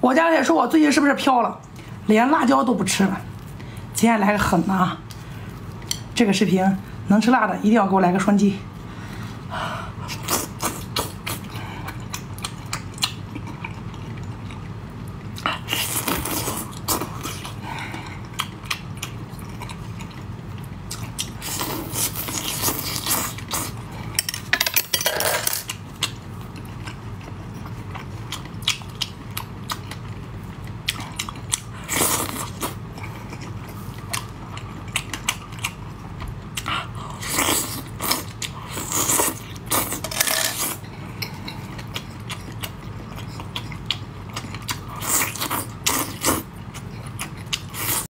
我家也说我最近是不是飘了，连辣椒都不吃了。今天来个狠的啊！这个视频能吃辣的一定要给我来个双击。